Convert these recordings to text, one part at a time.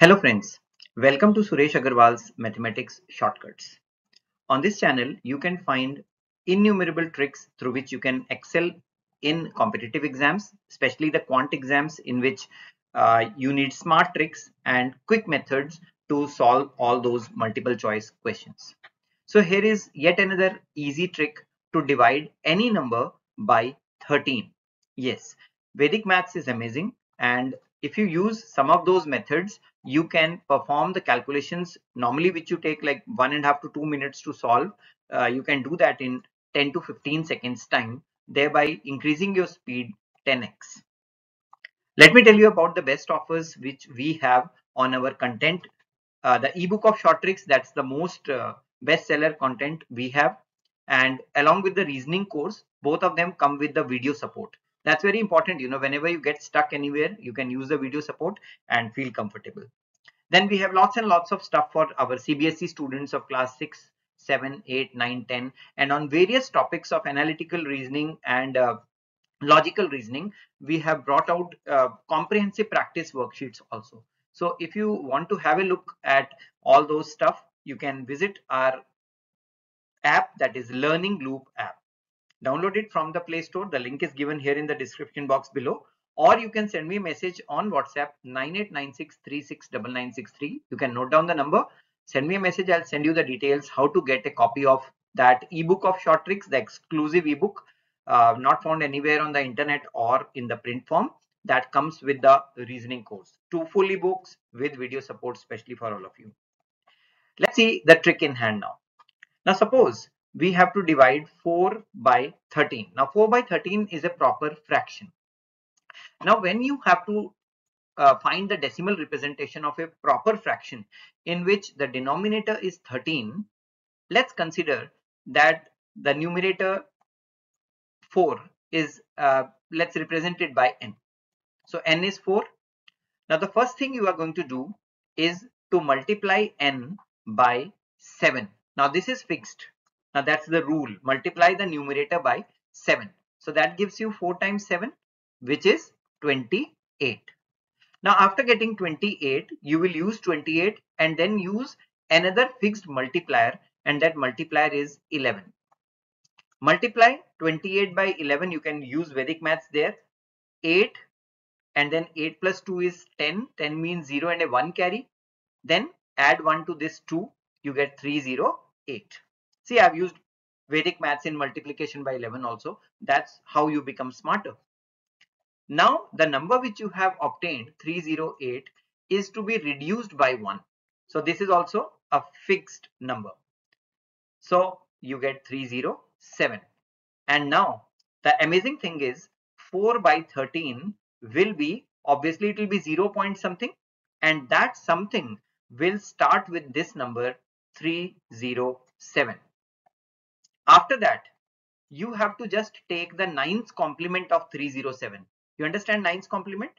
Hello friends, welcome to Suresh Aggarwal's Mathematics Shortcuts. On this channel, you can find innumerable tricks through which you can excel in competitive exams, especially the quant exams in which uh, you need smart tricks and quick methods to solve all those multiple choice questions. So here is yet another easy trick to divide any number by 13. Yes, Vedic maths is amazing and if you use some of those methods you can perform the calculations normally which you take like one and a half to two minutes to solve. Uh, you can do that in 10 to 15 seconds time thereby increasing your speed 10x let me tell you about the best offers which we have on our content. Uh, the ebook of short tricks that's the most uh, bestseller content we have. And along with the reasoning course both of them come with the video support that's very important you know whenever you get stuck anywhere you can use the video support and feel comfortable. Then we have lots and lots of stuff for our cbse students of class 6 7 8 9 10 and on various topics of analytical reasoning and uh, logical reasoning we have brought out uh, comprehensive practice worksheets also. So if you want to have a look at all those stuff you can visit our app that is learning loop app Download it from the Play Store. The link is given here in the description box below. Or you can send me a message on WhatsApp 9896369963. You can note down the number. Send me a message. I'll send you the details how to get a copy of that ebook of short tricks, the exclusive ebook, uh, not found anywhere on the internet or in the print form that comes with the reasoning course. Two full ebooks with video support, especially for all of you. Let's see the trick in hand now. Now suppose we have to divide 4 by 13. Now 4 by 13 is a proper fraction. Now when you have to uh, find the decimal representation of a proper fraction in which the denominator is 13, let's consider that the numerator 4 is uh, let's represent it by n. So n is 4. Now the first thing you are going to do is to multiply n by 7. Now this is fixed now that's the rule. Multiply the numerator by 7. So that gives you 4 times 7 which is 28. Now after getting 28 you will use 28 and then use another fixed multiplier and that multiplier is 11. Multiply 28 by 11 you can use Vedic maths there 8 and then 8 plus 2 is 10 10 means 0 and a 1 carry then add 1 to this 2 you get 308 See, I've used Vedic maths in multiplication by 11 also. That's how you become smarter. Now, the number which you have obtained, 308, is to be reduced by 1. So, this is also a fixed number. So, you get 307. And now, the amazing thing is 4 by 13 will be, obviously it will be 0 point something. And that something will start with this number 307. After that, you have to just take the ninth complement of 307. You understand ninth complement?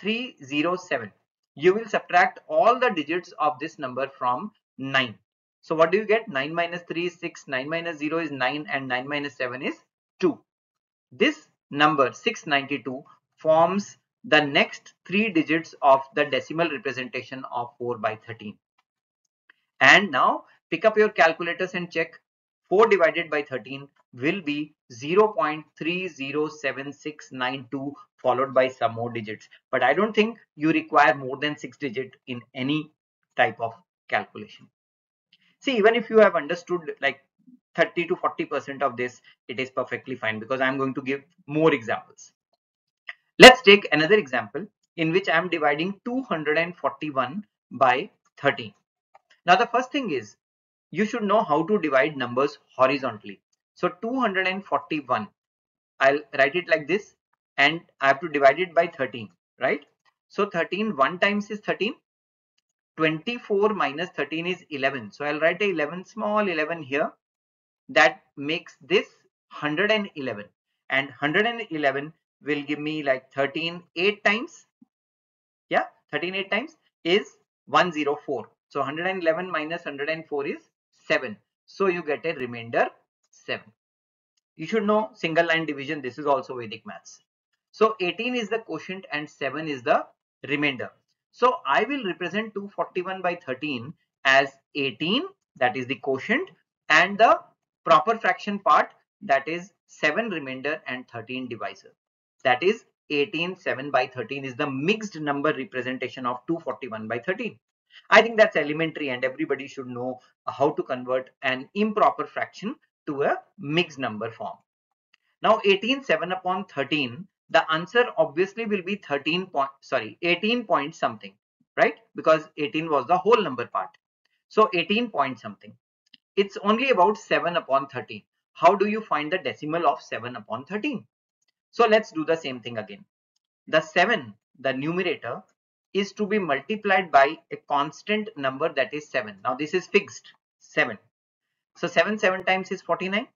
307. You will subtract all the digits of this number from 9. So what do you get? 9 minus 3 is 6, 9 minus 0 is 9 and 9 minus 7 is 2. This number 692 forms the next three digits of the decimal representation of 4 by 13. And now pick up your calculators and check 4 divided by 13 will be 0.307692 followed by some more digits. But I don't think you require more than 6 digit in any type of calculation. See, even if you have understood like 30 to 40% of this, it is perfectly fine because I'm going to give more examples. Let's take another example in which I'm dividing 241 by 13. Now the first thing is you should know how to divide numbers horizontally. So 241, I'll write it like this and I have to divide it by 13, right? So 13, 1 times is 13. 24 minus 13 is 11. So I'll write a 11, small 11 here. That makes this 111 and 111 will give me like 13 8 times. Yeah, 13 8 times is 104. So 111 minus 104 is 7. So you get a remainder 7. You should know single line division. This is also Vedic maths. So 18 is the quotient and 7 is the remainder. So I will represent 241 by 13 as 18 that is the quotient and the proper fraction part that is 7 remainder and 13 divisor. That is 18 7 by 13 is the mixed number representation of 241 by 13. I think that's elementary and everybody should know how to convert an improper fraction to a mixed number form. Now 18 7 upon 13 the answer obviously will be 13 point sorry 18 point something right? Because 18 was the whole number part. So 18 point something. It's only about 7 upon 13 how do you find the decimal of 7 upon 13 so let's do the same thing again. The 7 the numerator is to be multiplied by a constant number that is 7 now this is fixed 7 so 7 7 times is 49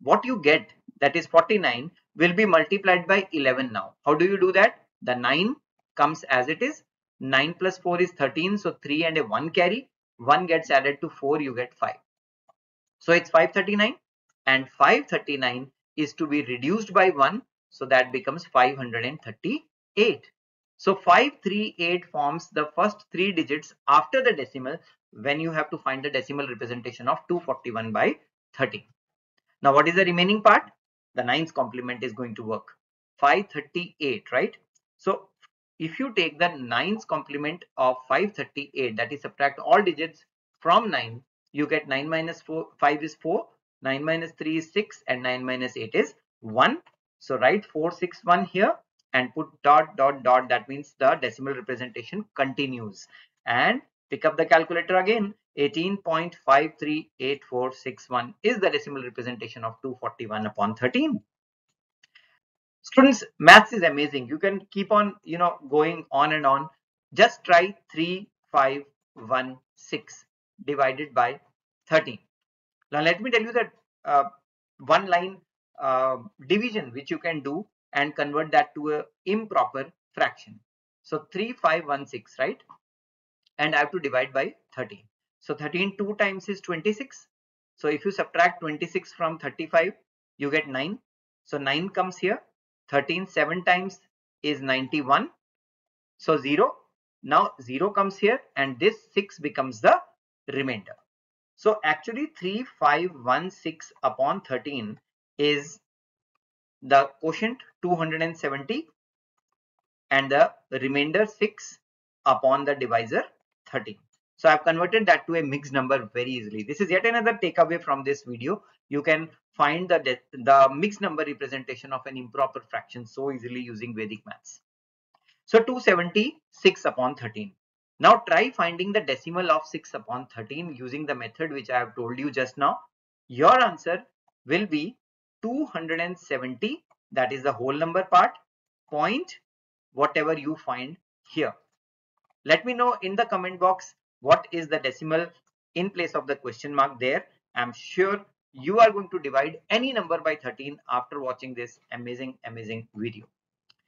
what you get that is 49 will be multiplied by 11 now. How do you do that? The 9 comes as it is. 9 plus 4 is 13. So 3 and a 1 carry. 1 gets added to 4, you get 5. So it's 539 and 539 is to be reduced by 1. So that becomes 538. So 538 forms the first three digits after the decimal when you have to find the decimal representation of 241 by 30. Now what is the remaining part? The nines complement is going to work. 538, right? So if you take the nines complement of 538, that is subtract all digits from 9, you get 9 minus 4, 5 is 4, 9 minus 3 is 6 and 9 minus 8 is 1. So write 461 here and put dot dot dot. That means the decimal representation continues. And pick up the calculator again. 18.538461 is the decimal representation of 241 upon 13 students maths is amazing. You can keep on you know going on and on. Just try 3516 divided by 13 now let me tell you that uh, one line uh, division which you can do and convert that to a improper fraction so 3516 right and I have to divide by 13. So 13 two times is 26. So if you subtract 26 from 35, you get 9. So 9 comes here. 13 7 times is 91. So 0. Now 0 comes here and this 6 becomes the remainder. So actually 3516 upon 13 is the quotient 270 and the remainder 6 upon the divisor 13. So I've converted that to a mixed number very easily. This is yet another takeaway from this video. You can find the, the mixed number representation of an improper fraction so easily using Vedic maths. So 276 upon 13. Now try finding the decimal of 6 upon 13 using the method which I have told you just now. Your answer will be 270 that is the whole number part point whatever you find here. Let me know in the comment box what is the decimal in place of the question mark there. I'm sure you are going to divide any number by 13 after watching this amazing, amazing video.